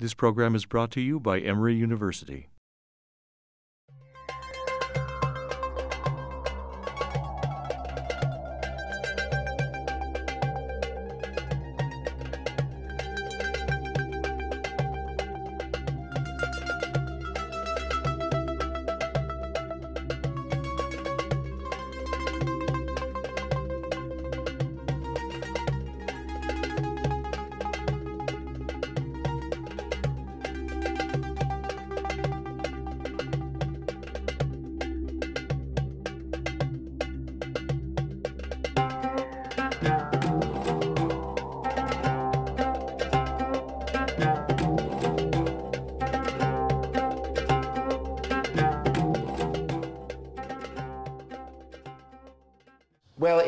This program is brought to you by Emory University.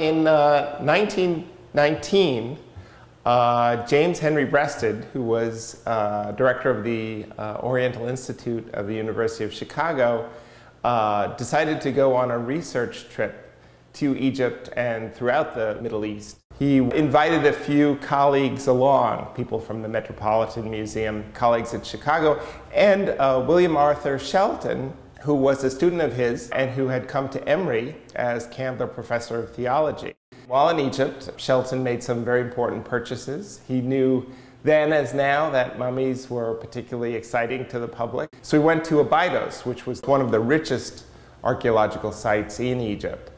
In uh, 1919, uh, James Henry Breasted, who was uh, director of the uh, Oriental Institute of the University of Chicago, uh, decided to go on a research trip to Egypt and throughout the Middle East. He invited a few colleagues along, people from the Metropolitan Museum, colleagues at Chicago, and uh, William Arthur Shelton, who was a student of his and who had come to Emory as Candler Professor of Theology. While in Egypt, Shelton made some very important purchases. He knew then as now that mummies were particularly exciting to the public. So he went to Abydos, which was one of the richest archaeological sites in Egypt.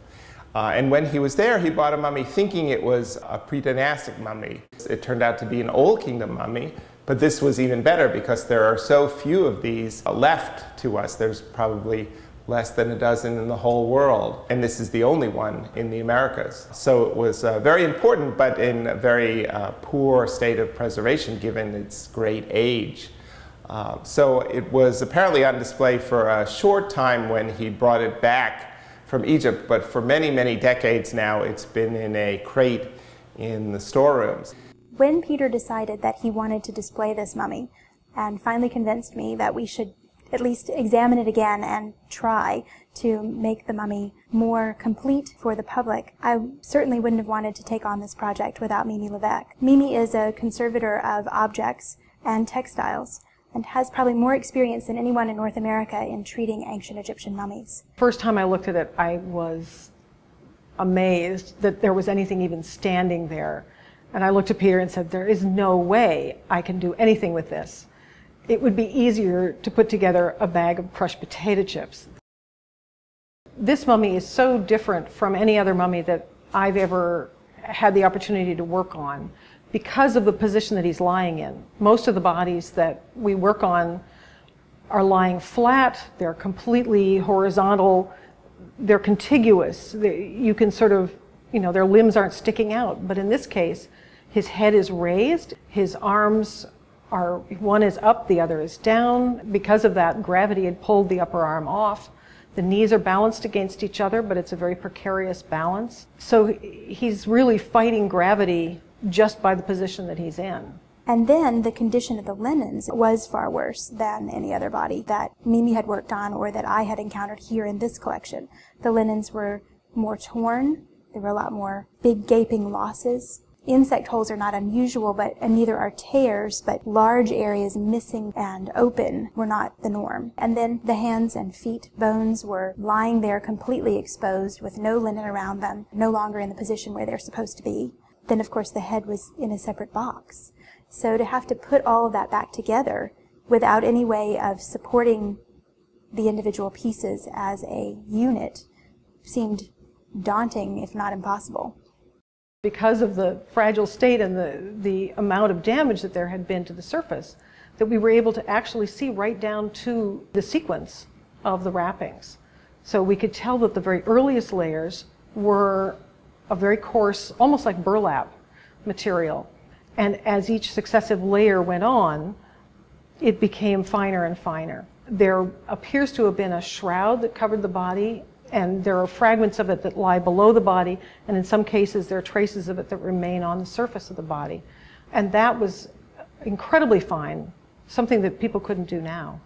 Uh, and when he was there, he bought a mummy thinking it was a pre-dynastic mummy. It turned out to be an Old Kingdom mummy, but this was even better because there are so few of these left to us. There's probably less than a dozen in the whole world, and this is the only one in the Americas. So it was uh, very important, but in a very uh, poor state of preservation given its great age. Uh, so it was apparently on display for a short time when he brought it back from Egypt, but for many, many decades now, it's been in a crate in the storerooms. When Peter decided that he wanted to display this mummy and finally convinced me that we should at least examine it again and try to make the mummy more complete for the public, I certainly wouldn't have wanted to take on this project without Mimi Leveque. Mimi is a conservator of objects and textiles and has probably more experience than anyone in North America in treating ancient Egyptian mummies. First time I looked at it, I was amazed that there was anything even standing there. And I looked at Peter and said, There is no way I can do anything with this. It would be easier to put together a bag of crushed potato chips. This mummy is so different from any other mummy that I've ever had the opportunity to work on because of the position that he's lying in. Most of the bodies that we work on are lying flat, they're completely horizontal, they're contiguous. You can sort of, you know, their limbs aren't sticking out. But in this case, his head is raised, his arms are, one is up, the other is down. Because of that, gravity had pulled the upper arm off. The knees are balanced against each other, but it's a very precarious balance. So he's really fighting gravity just by the position that he's in. And then the condition of the linens was far worse than any other body that Mimi had worked on or that I had encountered here in this collection. The linens were more torn. There were a lot more big gaping losses. Insect holes are not unusual, but and neither are tears, but large areas missing and open were not the norm. And then the hands and feet bones were lying there completely exposed with no linen around them, no longer in the position where they're supposed to be. Then of course the head was in a separate box. So to have to put all of that back together without any way of supporting the individual pieces as a unit seemed daunting, if not impossible. Because of the fragile state and the, the amount of damage that there had been to the surface, that we were able to actually see right down to the sequence of the wrappings. So we could tell that the very earliest layers were a very coarse, almost like burlap material. And as each successive layer went on, it became finer and finer. There appears to have been a shroud that covered the body, and there are fragments of it that lie below the body, and in some cases, there are traces of it that remain on the surface of the body. And that was incredibly fine, something that people couldn't do now.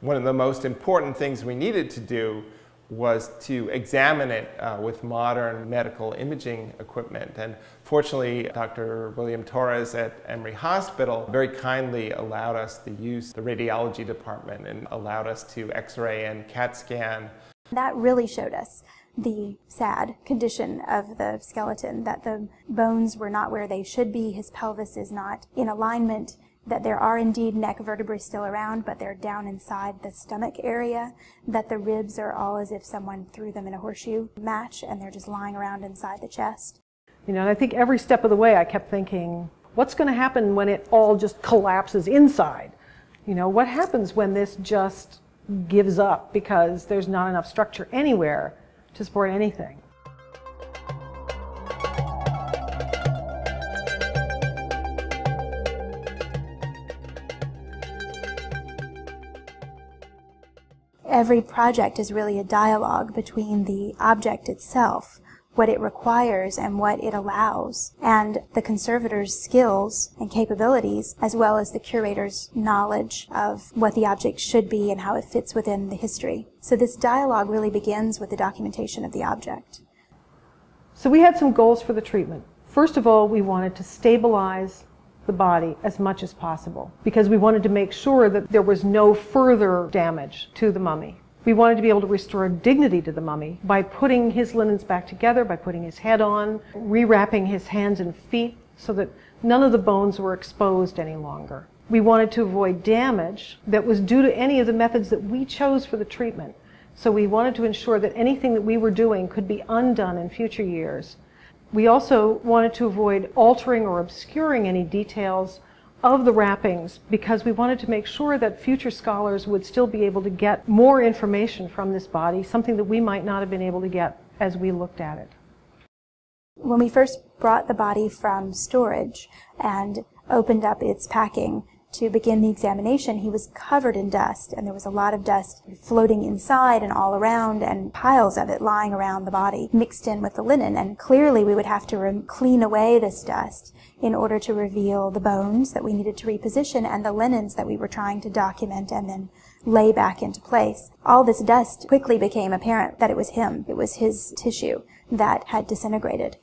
One of the most important things we needed to do was to examine it uh, with modern medical imaging equipment. And fortunately, Dr. William Torres at Emory Hospital very kindly allowed us to use the radiology department and allowed us to x ray and CAT scan. That really showed us the sad condition of the skeleton, that the bones were not where they should be, his pelvis is not in alignment, that there are indeed neck vertebrae still around, but they're down inside the stomach area, that the ribs are all as if someone threw them in a horseshoe match and they're just lying around inside the chest. You know, and I think every step of the way I kept thinking, what's going to happen when it all just collapses inside? You know, what happens when this just gives up because there's not enough structure anywhere to support anything? Every project is really a dialogue between the object itself, what it requires and what it allows, and the conservator's skills and capabilities, as well as the curator's knowledge of what the object should be and how it fits within the history. So this dialogue really begins with the documentation of the object. So we had some goals for the treatment. First of all, we wanted to stabilize the body as much as possible because we wanted to make sure that there was no further damage to the mummy. We wanted to be able to restore dignity to the mummy by putting his linens back together, by putting his head on, rewrapping his hands and feet so that none of the bones were exposed any longer. We wanted to avoid damage that was due to any of the methods that we chose for the treatment. So we wanted to ensure that anything that we were doing could be undone in future years we also wanted to avoid altering or obscuring any details of the wrappings because we wanted to make sure that future scholars would still be able to get more information from this body, something that we might not have been able to get as we looked at it. When we first brought the body from storage and opened up its packing, to begin the examination, he was covered in dust, and there was a lot of dust floating inside and all around, and piles of it lying around the body, mixed in with the linen. And clearly, we would have to clean away this dust in order to reveal the bones that we needed to reposition and the linens that we were trying to document and then lay back into place. All this dust quickly became apparent that it was him. It was his tissue that had disintegrated.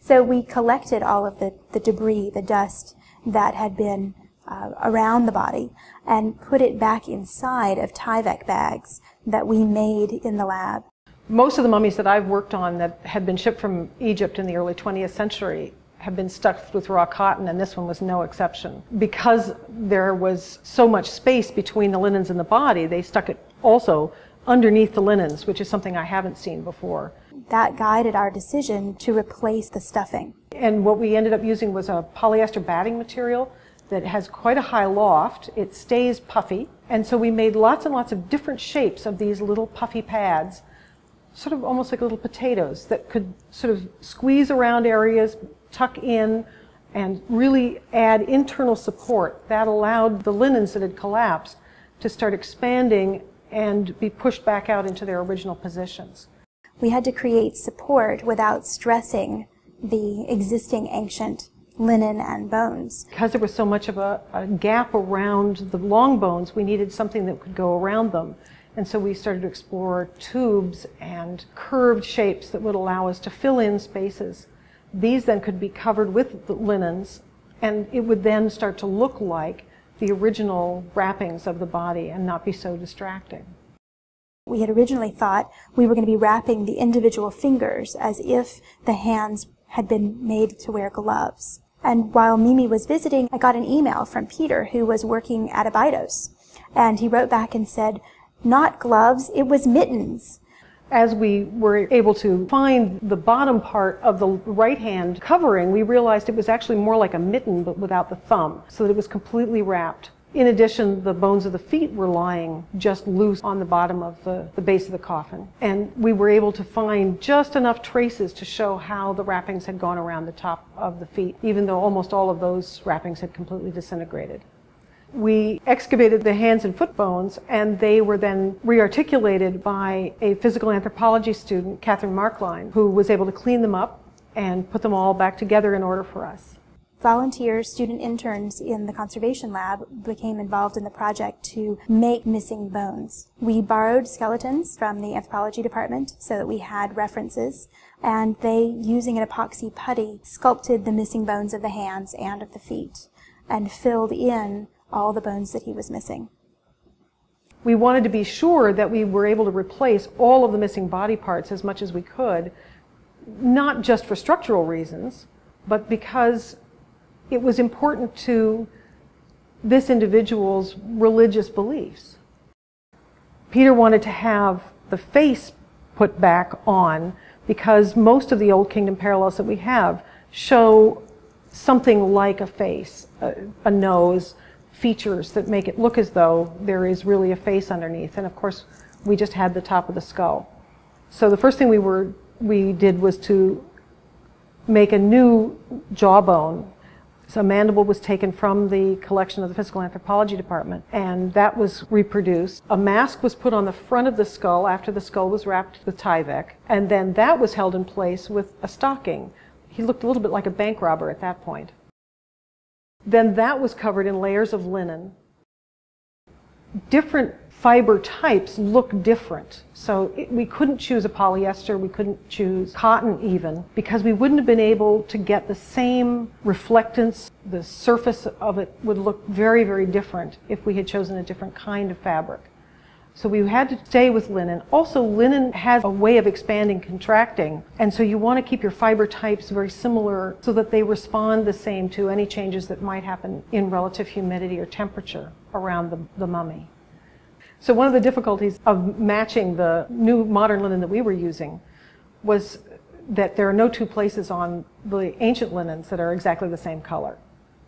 So we collected all of the, the debris, the dust that had been uh, around the body and put it back inside of Tyvek bags that we made in the lab. Most of the mummies that I've worked on that had been shipped from Egypt in the early 20th century have been stuffed with raw cotton, and this one was no exception. Because there was so much space between the linens and the body, they stuck it also underneath the linens, which is something I haven't seen before. That guided our decision to replace the stuffing. And what we ended up using was a polyester batting material that has quite a high loft. It stays puffy. And so we made lots and lots of different shapes of these little puffy pads, sort of almost like little potatoes that could sort of squeeze around areas, tuck in, and really add internal support. That allowed the linens that had collapsed to start expanding and be pushed back out into their original positions. We had to create support without stressing the existing ancient linen and bones. Because there was so much of a, a, gap around the long bones, we needed something that could go around them. And so we started to explore tubes and curved shapes that would allow us to fill in spaces. These then could be covered with linens, and it would then start to look like the original wrappings of the body and not be so distracting. We had originally thought we were going to be wrapping the individual fingers as if the hands had been made to wear gloves. And while Mimi was visiting, I got an email from Peter, who was working at Abydos. And he wrote back and said, not gloves, it was mittens. As we were able to find the bottom part of the right hand covering, we realized it was actually more like a mitten but without the thumb, so that it was completely wrapped. In addition, the bones of the feet were lying just loose on the bottom of the, the base of the coffin. And we were able to find just enough traces to show how the wrappings had gone around the top of the feet, even though almost all of those wrappings had completely disintegrated. We excavated the hands and foot bones, and they were then rearticulated by a physical anthropology student, Catherine Markline, who was able to clean them up and put them all back together in order for us. Volunteers, student interns in the conservation lab became involved in the project to make missing bones. We borrowed skeletons from the anthropology department so that we had references, and they, using an epoxy putty, sculpted the missing bones of the hands and of the feet and filled in all the bones that he was missing. We wanted to be sure that we were able to replace all of the missing body parts as much as we could, not just for structural reasons, but because it was important to this individual's religious beliefs. Peter wanted to have the face put back on because most of the Old Kingdom parallels that we have show something like a face, a, a, nose, features that make it look as though there is really a face underneath. And of course, we just had the top of the skull. So the first thing we were we did was to make a new jawbone so a mandible was taken from the collection of the Physical Anthropology Department, and that was reproduced. A mask was put on the front of the skull after the skull was wrapped with Tyvek, and then that was held in place with a stocking. He looked a little bit like a bank robber at that point. Then that was covered in layers of linen. Different fiber types look different. So it, we couldn't choose a polyester, we couldn't choose cotton even, because we wouldn't have been able to get the same reflectance. The surface of it would look very, very different if we had chosen a different kind of fabric. So we had to stay with linen. Also, linen has a way of expanding, contracting, and so you want to keep your fiber types very similar so that they respond the same to any changes that might happen in relative humidity or temperature around the, the mummy. So one of the difficulties of matching the new modern linen that we were using was that there are no two places on the ancient linens that are exactly the same color.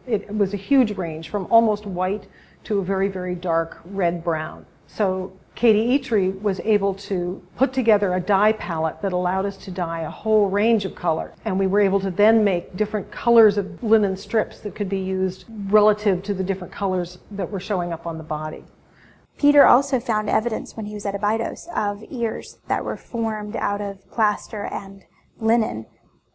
It was a huge range from almost white to a very, very dark red brown. So Katie Eitri was able to put together a dye palette that allowed us to dye a whole range of color. And we were able to then make different colors of linen strips that could be used relative to the different colors that were showing up on the body. Peter also found evidence when he was at Abydos of ears that were formed out of plaster and linen,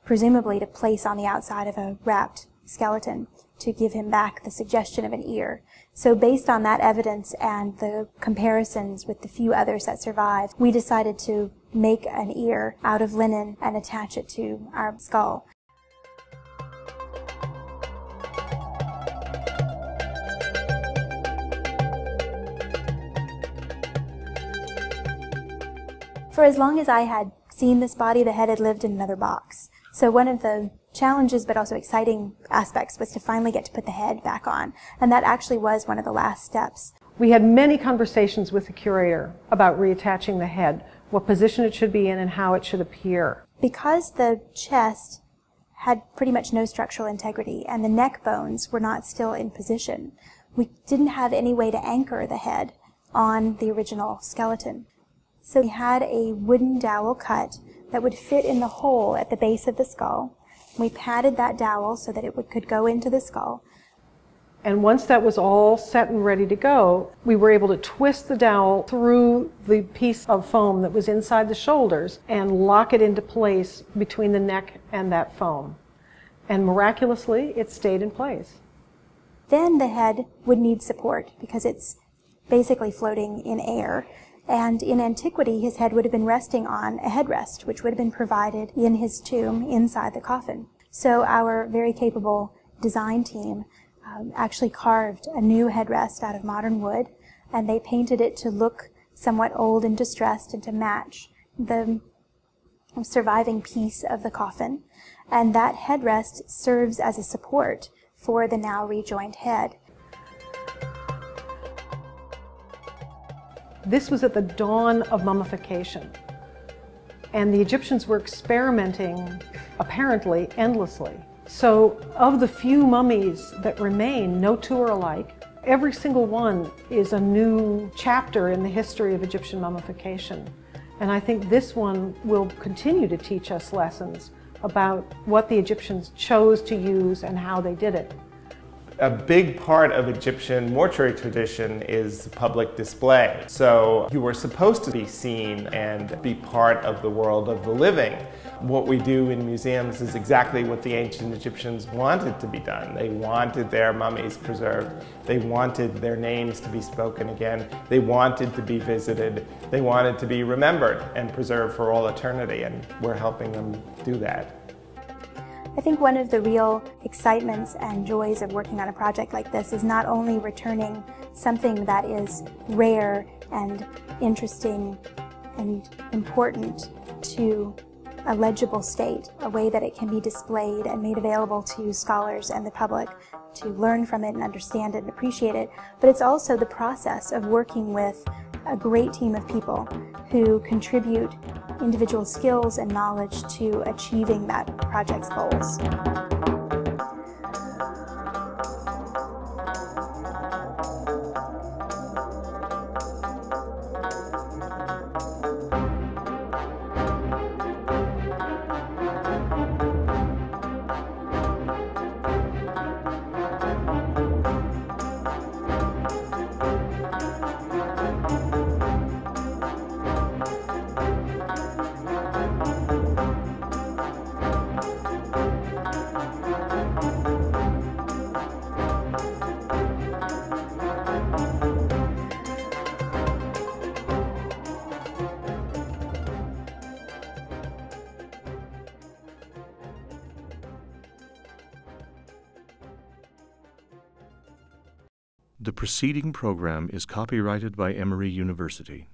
presumably to place on the outside of a wrapped skeleton to give him back the suggestion of an ear. So based on that evidence and the comparisons with the few others that survived, we decided to make an ear out of linen and attach it to our skull. For as long as I had seen this body, the head had lived in another box. So one of the challenges but also exciting aspects was to finally get to put the head back on. And that actually was one of the last steps. We had many conversations with the curator about reattaching the head, what position it should be in and how it should appear. Because the chest had pretty much no structural integrity and the neck bones were not still in position, we didn't have any way to anchor the head on the original skeleton. So we had a wooden dowel cut that would fit in the hole at the base of the skull. We padded that dowel so that it would, could go into the skull. And once that was all set and ready to go, we were able to twist the dowel through the piece of foam that was inside the shoulders and lock it into place between the neck and that foam. And miraculously, it stayed in place. Then the head would need support because it's basically floating in air and in antiquity his head would have been resting on a headrest, which would have been provided in his tomb inside the coffin. So our very capable design team um, actually carved a new headrest out of modern wood, and they painted it to look somewhat old and distressed and to match the surviving piece of the coffin. And that headrest serves as a support for the now rejoined head. This was at the dawn of mummification. And the Egyptians were experimenting, apparently, endlessly. So, of the few mummies that remain, no two are alike. Every single one is a new chapter in the history of Egyptian mummification. And I think this one will continue to teach us lessons about what the Egyptians chose to use and how they did it. A big part of Egyptian mortuary tradition is public display. So you were supposed to be seen and be part of the world of the living. What we do in museums is exactly what the ancient Egyptians wanted to be done. They wanted their mummies preserved. They wanted their names to be spoken again. They wanted to be visited. They wanted to be remembered and preserved for all eternity, and we're helping them do that. I think one of the real excitements and joys of working on a project like this is not only returning something that is rare and interesting and important to a legible state, a way that it can be displayed and made available to scholars and the public to learn from it and understand it and appreciate it, but it's also the process of working with a great team of people who contribute individual skills and knowledge to achieving that project's goals. Preceding program is copyrighted by Emory University.